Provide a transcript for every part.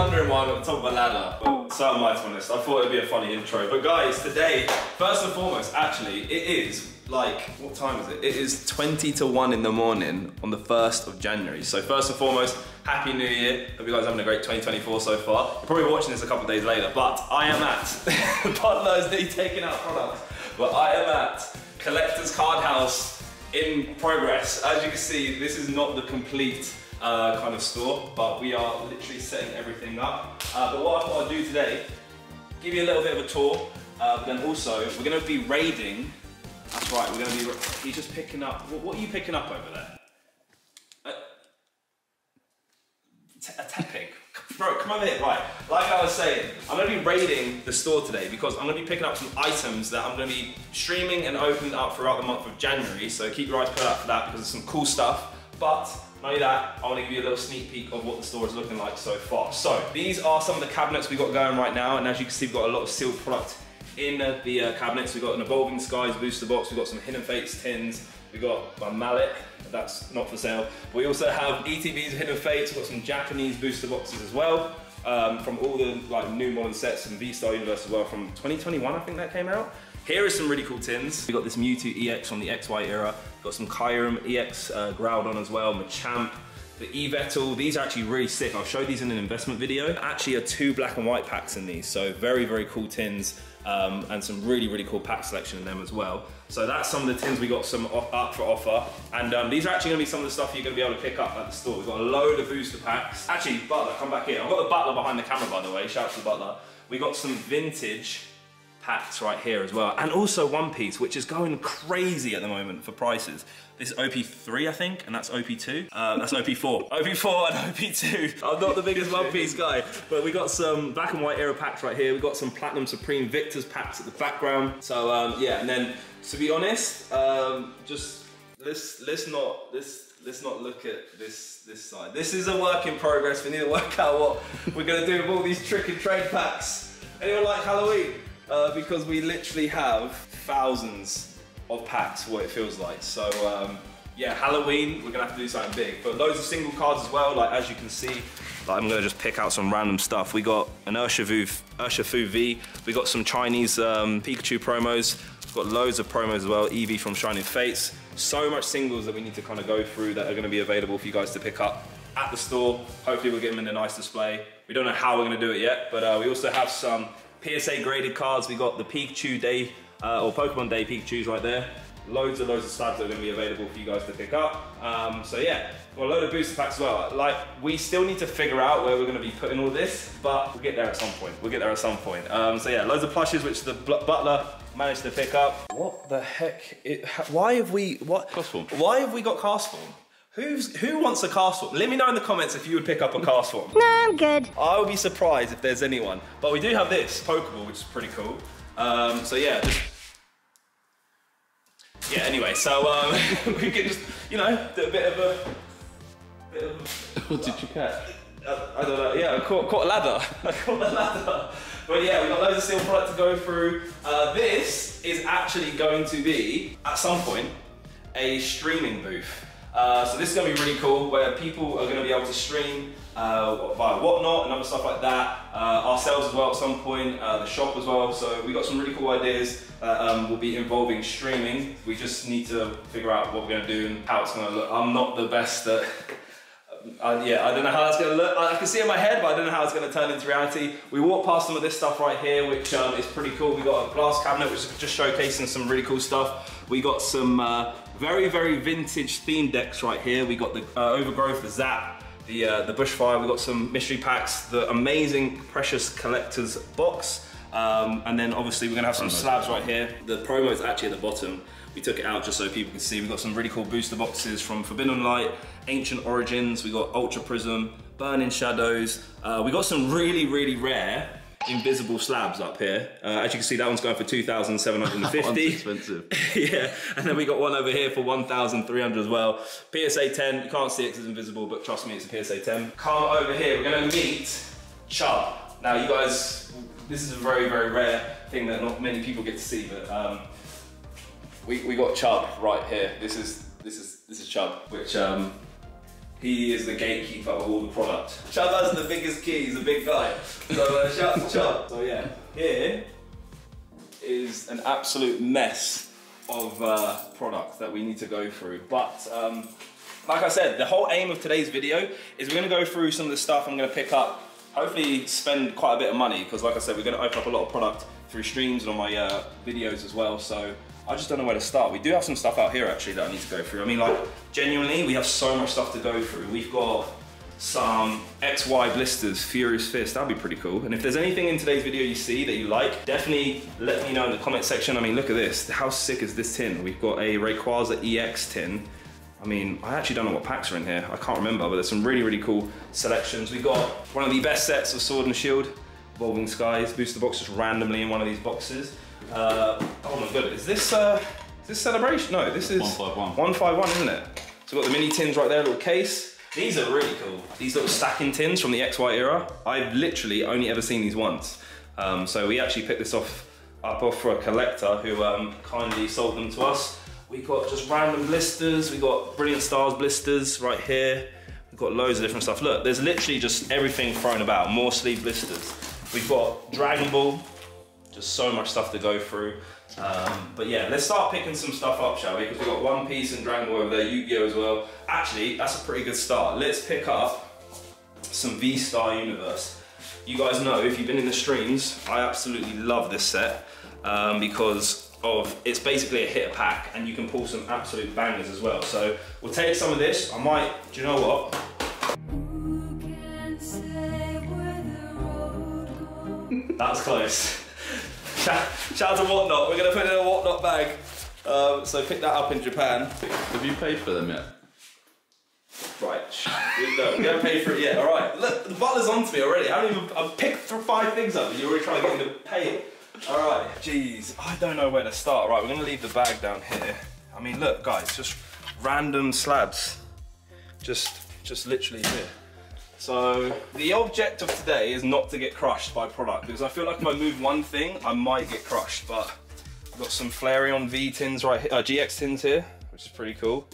wondering why I'm top of a ladder, oh, so am I to be honest. I thought it'd be a funny intro. But guys, today, first and foremost, actually, it is like, what time is it? It is 20 to 1 in the morning on the 1st of January. So first and foremost, Happy New Year. Hope you guys are having a great 2024 so far. You're probably watching this a couple days later, but I am at, Butler is nearly taking out products, but I am at Collector's Card House in progress. As you can see, this is not the complete uh, kind of store, but we are literally setting everything up. Uh, but what I thought I'd do today, give you a little bit of a tour, uh, but then also we're gonna be raiding, that's right, we're gonna be, he's just picking up, what, what are you picking up over there? A, a. Bro, come over here, right. Like I was saying, I'm gonna be raiding the store today because I'm gonna be picking up some items that I'm gonna be streaming and opening up throughout the month of January. So keep your eyes peeled out for that because there's some cool stuff. But not only that, I want to give you a little sneak peek of what the store is looking like so far. So these are some of the cabinets we've got going right now. And as you can see, we've got a lot of sealed product in the uh, cabinets. We've got an Evolving Skies booster box. We've got some Hidden Fates tins. We've got my mallet, that's not for sale. We also have ETBs, Hidden Fates. We've got some Japanese booster boxes as well. Um, from all the like new modern sets and V-Star Universe as well from 2021, I think that came out. Here are some really cool tins. We got this Mewtwo EX from the XY era. Got some Kyurem EX uh, Groudon as well, Machamp, the Yveltal. These are actually really sick. I'll show these in an investment video. Actually are two black and white packs in these, so very, very cool tins um, and some really, really cool pack selection in them as well. So that's some of the tins we got some up for offer. And um, these are actually gonna be some of the stuff you're gonna be able to pick up at the store. We've got a load of booster packs. Actually, Butler, come back here. I've got the Butler behind the camera, by the way. Shout out to the Butler. We got some vintage packs right here as well. And also One Piece, which is going crazy at the moment for prices. This is OP3, I think, and that's OP2. Uh, that's OP4. OP4 and OP2. I'm not the biggest One Piece guy, but we got some black and white era packs right here. We got some Platinum Supreme Victor's packs at the background. So um, yeah, and then to be honest, um, just let's let's not let's let's not look at this this side. This is a work in progress. We need to work out what we're gonna do with all these trick and trade packs. Anyone like Halloween? Uh, because we literally have thousands of packs, what it feels like. So um, yeah, Halloween, we're gonna have to do something big. But loads of single cards as well, like as you can see, like I'm gonna just pick out some random stuff. We got an Urshifu, Urshifu V, we got some Chinese um, Pikachu promos, we've got loads of promos as well, Eevee from Shining Fates. So much singles that we need to kind of go through that are gonna be available for you guys to pick up at the store. Hopefully we'll get them in a nice display. We don't know how we're gonna do it yet, but uh, we also have some PSA graded cards. We got the Pikachu Day, uh, or Pokemon Day Pikachus right there. Loads and loads of that are gonna be available for you guys to pick up. Um, so yeah, got a load of booster packs as well. Like, we still need to figure out where we're gonna be putting all this, but we'll get there at some point. We'll get there at some point. Um, so yeah, loads of plushes, which the butler managed to pick up. What the heck? It, why have we, what? Castform. Why have we got Castform? Who's, who wants a Castform? Let me know in the comments if you would pick up a Castform. No, I'm good. I would be surprised if there's anyone. But we do have this, Pokeball, which is pretty cool. Um, so yeah, just... Yeah, anyway, so um, we can just, you know, do a bit of a... Bit of What did you catch? I, I don't know, yeah, I caught, caught a ladder. I caught a ladder. But yeah, we've got loads of steel product to go through. Uh, this is actually going to be, at some point, a streaming booth. Uh, so this is gonna be really cool where people are gonna be able to stream uh, via Whatnot and other stuff like that. Uh, ourselves as well at some point, uh, the shop as well. So we got some really cool ideas that um, will be involving streaming. We just need to figure out what we're gonna do and how it's gonna look. I'm not the best at uh, yeah, I don't know how that's gonna look. I can see in my head, but I don't know how it's gonna turn into reality. We walked past some of this stuff right here, which um, is pretty cool. We got a glass cabinet, which is just showcasing some really cool stuff. We got some uh, very, very vintage theme decks right here. We got the uh, Overgrowth, the Zap, the, uh, the Bushfire. We got some mystery packs, the amazing Precious Collector's box. Um, and then obviously we're gonna have some slabs right here. The promo is actually at the bottom. We took it out just so people can see. We've got some really cool booster boxes from Forbidden Light, Ancient Origins, we got Ultra Prism, Burning Shadows. Uh, we got some really, really rare invisible slabs up here. Uh, as you can see, that one's going for 2,750. expensive. yeah, and then we got one over here for 1,300 as well. PSA 10, you can't see it because it's invisible, but trust me, it's a PSA 10. Come over here, we're gonna meet Chubb. Now you guys, this is a very, very rare thing that not many people get to see, but um, we, we got Chubb right here. This is, this is, this is Chubb, which um, He is the gatekeeper of all the product. Chad has the biggest key, he's a big guy. So uh, shout out to Chad. So yeah, here is an absolute mess of uh, product that we need to go through. But um, like I said, the whole aim of today's video is we're gonna go through some of the stuff I'm gonna pick up, hopefully spend quite a bit of money, because like I said, we're gonna open up a lot of product through streams and on my uh, videos as well. So I just don't know where to start. We do have some stuff out here actually that I need to go through. I mean like, genuinely, we have so much stuff to go through. We've got some XY blisters, Furious Fist, that'd be pretty cool. And if there's anything in today's video you see that you like, definitely let me know in the comment section. I mean, look at this, how sick is this tin? We've got a Rayquaza EX tin. I mean, I actually don't know what packs are in here. I can't remember, but there's some really, really cool selections. We've got one of the best sets of Sword and Shield, Evolving Skies, booster box just randomly in one of these boxes. Uh, oh my god, is this, uh, is this Celebration? No, this is 151. 151, isn't it? So we've got the mini tins right there, little case. These are really cool. These little stacking tins from the XY era. I've literally only ever seen these once. Um, so we actually picked this off up off for a collector who um, kindly sold them to us. We got just random blisters. We got Brilliant Stars blisters right here. We've got loads of different stuff. Look, there's literally just everything thrown about. More sleeve blisters. We've got Dragon Ball. So much stuff to go through. Um, but yeah, let's start picking some stuff up, shall we? Because we've got One Piece and Dragon Ball over there, Yu-Gi-Oh as well. Actually, that's a pretty good start. Let's pick up some V-Star Universe. You guys know, if you've been in the streams, I absolutely love this set um, because of, it's basically a hit pack and you can pull some absolute bangers as well. So we'll take some of this. I might, do you know what? Who can say where the road goes? That was close. Shout, shout out to Whatnot. We're gonna put it in a Whatnot bag. Um, so pick that up in Japan. Have you paid for them yet? Right. We, no, we haven't paid for it yet. All right. Look, the butler's on to me already. I haven't even. I've picked th- five things up, and you're already trying to get me to pay it. All right. Jeez, I don't know where to start. Right, we're gonna leave the bag down here. I mean, look, guys, just random slabs. Just, just literally here. So the object of today is not to get crushed by product because I feel like if I move one thing, I might get crushed. But I've got some Flareon V tins right here, uh, GX tins here, which is pretty cool.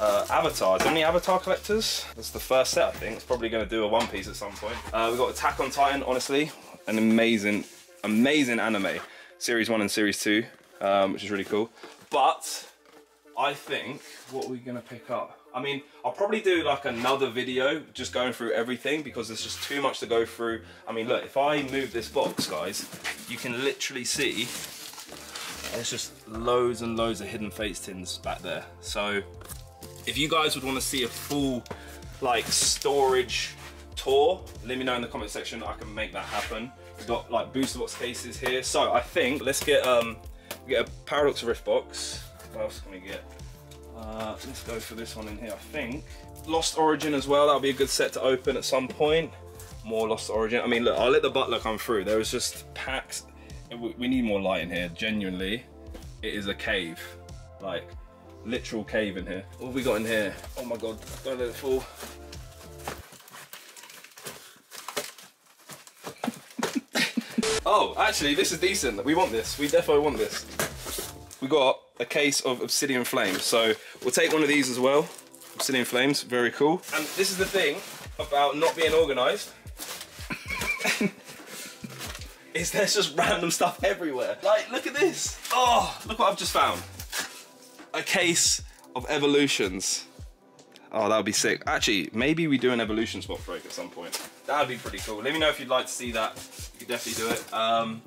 Uh, Avatar, any Avatar collectors? That's the first set, I think. It's probably gonna do a One Piece at some point. Uh, we've got Attack on Titan, honestly, an amazing, amazing anime. Series one and series two, um, which is really cool. But I think what we're gonna pick up. I mean, I'll probably do like another video just going through everything because there's just too much to go through. I mean, look, if I move this box, guys, you can literally see there's just loads and loads of Hidden Fates tins back there. So if you guys would want to see a full like storage tour, let me know in the comment section. I can make that happen. We've got like booster box cases here. So I think let's get um get a Paradox Rift box. What else can we get? Uh, let's go for this one in here. I think Lost Origin as well. That'll be a good set to open at some point. More Lost Origin. I mean, look, I'll let the butler come through. There was just packs. We need more light in here. Genuinely, it is a cave. Like literal cave in here. What have we got in here? Oh my god, don't let it fall. oh, actually, this is decent. We want this. We definitely want this. We got a case of Obsidian Flames. So we'll take one of these as well. Obsidian Flames, very cool. And this is the thing about not being organised. is there's just random stuff everywhere. Like, look at this. Oh, look what I've just found a case of evolutions. Oh, that would be sick. Actually, maybe we do an evolution spot break at some point. That would be pretty cool. Let me know if you'd like to see that. You could definitely do it. Um,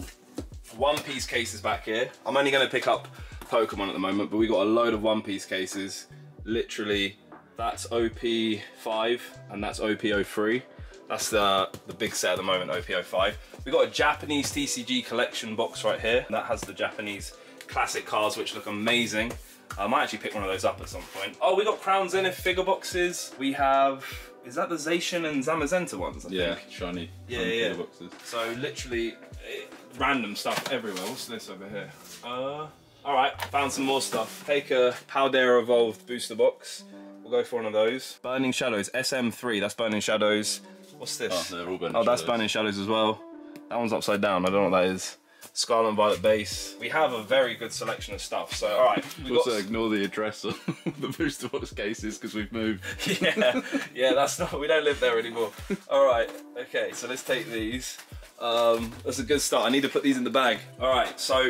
One Piece cases back here. I'm only going to pick up Pokemon at the moment, but we got a load of One Piece cases. Literally, that's OP5 and that's OP03. That's the, the big set at the moment, OP05. We got a Japanese TCG collection box right here. That has the Japanese classic cards, which look amazing. I might actually pick one of those up at some point. Oh, we got Crown Zenith figure boxes. We have, is that the Zacian and Zamazenta ones? I Yeah, think? shiny. Yeah, shiny yeah. boxes. So literally, eh, random stuff everywhere. What's this over here? Uh, all right, found some more stuff. Take a Paldea Evolved booster box. We'll go for one of those. Burning Shadows, SM3, that's Burning Shadows. What's this? Oh, they're all burning Oh, that's shadows. Burning Shadows as well. That one's upside down, I don't know what that is. Scarlet and Violet base. We have a very good selection of stuff. So, all right, we got. Also, ignore the address of the booster box cases because we've moved. yeah, yeah, that's not. We don't live there anymore. All right, okay. So let's take these. Um, that's a good start. I need to put these in the bag. All right, so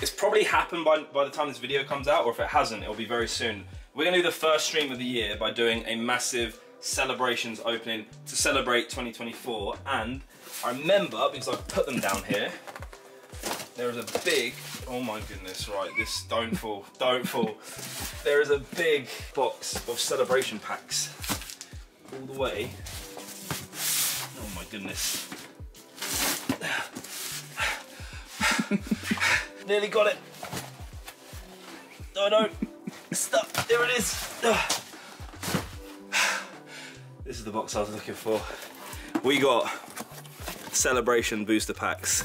it's probably happened by by the time this video comes out, or if it hasn't, it'll be very soon. We're gonna do the first stream of the year by doing a massive celebrations opening to celebrate 2024. And I remember because I put them down here. There is a big, oh my goodness, right, this, don't fall, don't fall. There is a big box of celebration packs all the way. Oh my goodness. Nearly got it. No, don't. Stuck, there it is. This is the box I was looking for. We got celebration booster packs.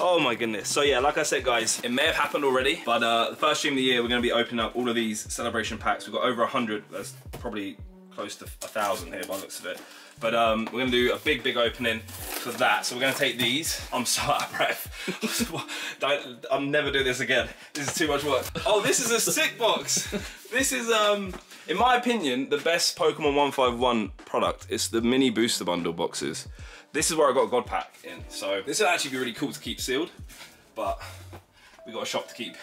Oh my goodness. So yeah, like I said guys, it may have happened already, but uh, the first stream of the year, we're gonna be opening up all of these celebration packs. We've got over 100, that's probably close to a thousand here by looks of it. But um, we're gonna do a big, big opening for that. So we're gonna take these. I'm so out of breath. I'm never do this again. This is too much work. Oh, this is a sick box. This is, um, in my opinion, the best Pokemon 151 product. It's the mini booster bundle boxes. This is where I got God Pack in. So this would actually be really cool to keep sealed, but we got a shop to keep.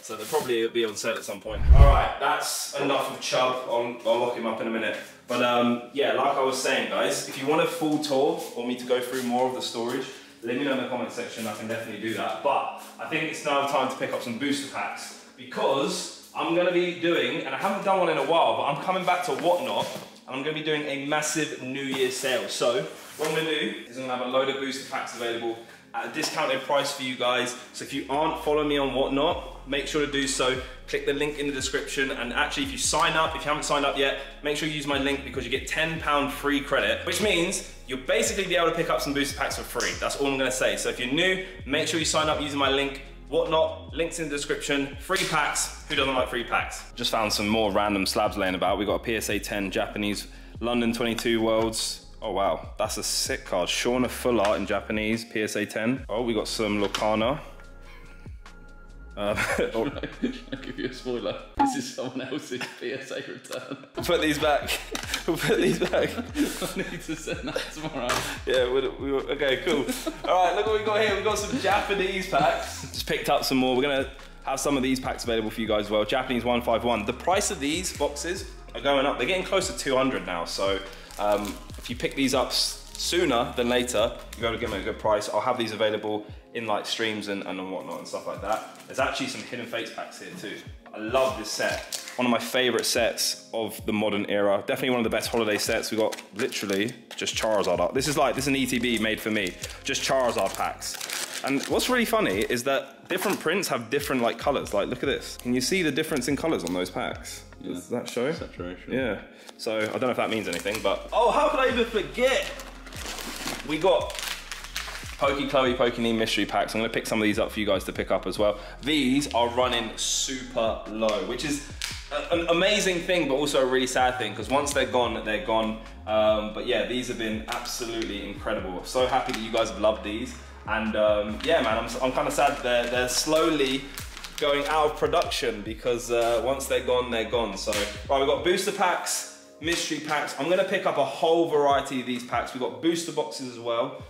So they'll probably be on sale at some point. All right, that's enough of Chubb. I'll, I'll lock him up in a minute. But um, yeah, like I was saying, guys, if you want a full tour or me to go through more of the storage, let me know in the comment section. I can definitely do that. But I think it's now time to pick up some booster packs because I'm going to be doing, and I haven't done one in a while, but I'm coming back to Whatnot and I'm going to be doing a massive New Year sale. So what I'm going to do is I'm going to have a load of booster packs available at a discounted price for you guys. So if you aren't following me on Whatnot, make sure to do so. Click the link in the description. And actually, if you sign up, if you haven't signed up yet, make sure you use my link because you get £10 free credit, which means you'll basically be able to pick up some booster packs for free. That's all I'm gonna say. So if you're new, make sure you sign up using my link. Whatnot, links in the description. Free packs. Who doesn't like free packs? Just found some more random slabs laying about. We got a PSA 10 Japanese London 22 Worlds Oh wow, that's a sick card. Shauna Fuller in Japanese, PSA 10. Oh, we got some Locana. Uh, oh, I'll give you a spoiler. This is someone else's PSA return. put these back. we'll put these back. I need to send that tomorrow. Yeah, we we okay, cool. All right, look what we got here. We've got some Japanese packs. Just picked up some more. We're gonna have some of these packs available for you guys as well. Japanese 151. The price of these boxes are going up. They're getting close to 200 now. So um, if you pick these up sooner than later, you're to give them a good price. I'll have these available in like streams and, and whatnot and stuff like that. There's actually some Hidden Fates packs here too. I love this set. One of my favorite sets of the modern era. Definitely one of the best holiday sets. We got literally just Charizard art. This is like, this is an ETB made for me. Just Charizard packs. And what's really funny is that different prints have different like colors. Like look at this. Can you see the difference in colors on those packs? Does that show? Saturation. Yeah. So I don't know if that means anything, but oh, how could I even forget? We got Pokey Chloe, Pokey mystery packs. I'm gonna pick some of these up for you guys to pick up as well. These are running super low, which is an amazing thing, but also a really sad thing because once they're gone, they're gone. Um, but yeah, these have been absolutely incredible. So happy that you guys have loved these. And um, yeah, man, I'm, I'm kind of sad they're, they're slowly going out of production because uh, once they're gone, they're gone. So, right, we've got booster packs, mystery packs. I'm gonna pick up a whole variety of these packs. We've got booster boxes as well.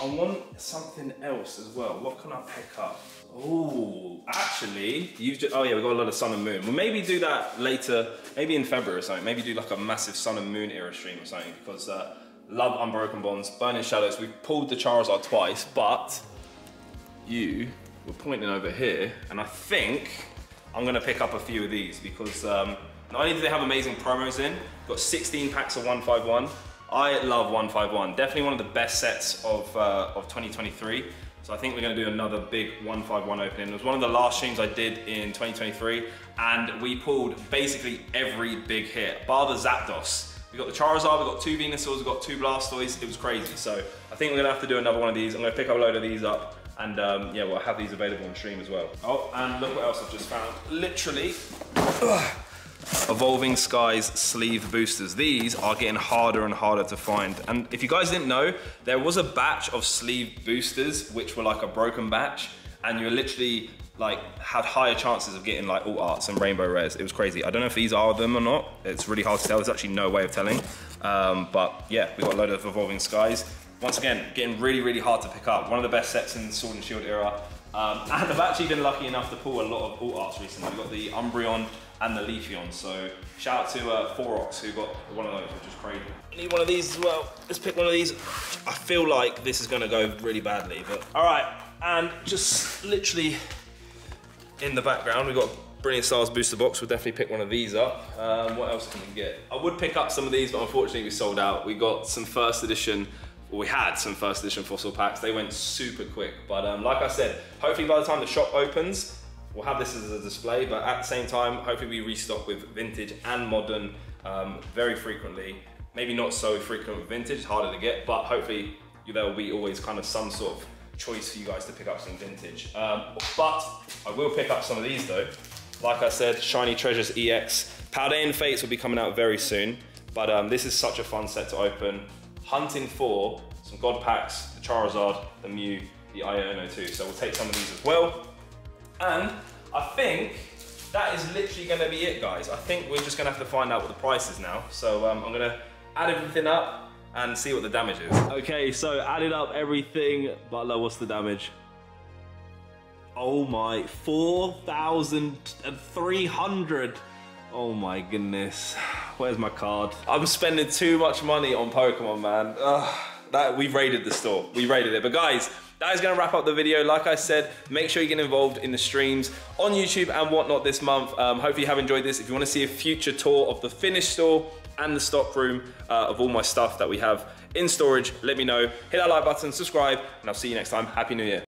I want something else as well. What can I pick up? Oh, actually, you've just, oh yeah, we've got a lot of sun and moon. We'll maybe do that later, maybe in February or something. Maybe do like a massive sun and moon era stream or something because uh, love Unbroken Bonds, Burning Shadows. We've pulled the Charizard twice, but you were pointing over here, and I think I'm gonna pick up a few of these because um, not only do they have amazing promos in, got 16 packs of 151. I love 151. Definitely one of the best sets of, uh, of 2023. So I think we're gonna do another big 151 opening. It was one of the last streams I did in 2023, and we pulled basically every big hit, bar the Zapdos. We got the Charizard, we got two Venusaurs, we got two Blastoise. It was crazy. So I think we're gonna have to do another one of these. I'm gonna pick up a load of these up, and um, yeah, we'll have these available on stream as well. Oh, and look what else I've just found. Literally, Evolving Skies sleeve boosters. These are getting harder and harder to find. And if you guys didn't know, there was a batch of sleeve boosters which were like a broken batch. and you literally like had higher chances of getting like all arts and rainbow rares. It was crazy. I don't know if these are them or not. It's really hard to tell. There's actually no way of telling. Um, but yeah, we got a load of evolving skies. Once again, getting really, really hard to pick up. One of the best sets in Sword and Shield era. Um, and I've actually been lucky enough to pull a lot of alt arts recently. We've got the Umbreon and the Leafeon. So shout out to uh, Forox who got one of those, which is crazy. Need one of these as well. Let's pick one of these. I feel like this is gonna go really badly, but all right. And just literally in the background, we've got Brilliant Stars booster box. We'll definitely pick one of these up. Um, what else can we get? I would pick up some of these, but unfortunately we sold out. We got some first edition, we had some first edition fossil packs. They went super quick. But um, like I said, hopefully by the time the shop opens, we'll have this as a display. But at the same time, hopefully we restock with vintage and modern um, very frequently. Maybe not so frequent with vintage, harder to get, but hopefully there will be always kind of some sort of choice for you guys to pick up some vintage. Um, but I will pick up some of these though. Like I said, Shiny Treasures EX. Paldean Fates will be coming out very soon, but um, this is such a fun set to open. Hunting for some God packs, the Charizard, the Mew, the Iono too. So we'll take some of these as well. And I think that is literally gonna be it, guys. I think we're just gonna have to find out what the price is now. So um, I'm gonna add everything up and see what the damage is. Okay, so added up everything. Butler, what's the damage? Oh my, 4,300. Oh my goodness. Where's my card? I'm spending too much money on Pokemon, man. Ugh, that we've raided the store. We raided it. But guys, that is going to wrap up the video. Like I said, make sure you get involved in the streams on YouTube and whatnot this month. Um, hopefully you have enjoyed this. If you want to see a future tour of the finished store and the stock room uh, of all my stuff that we have in storage, let me know. Hit that like button, subscribe, and I'll see you next time. Happy New Year.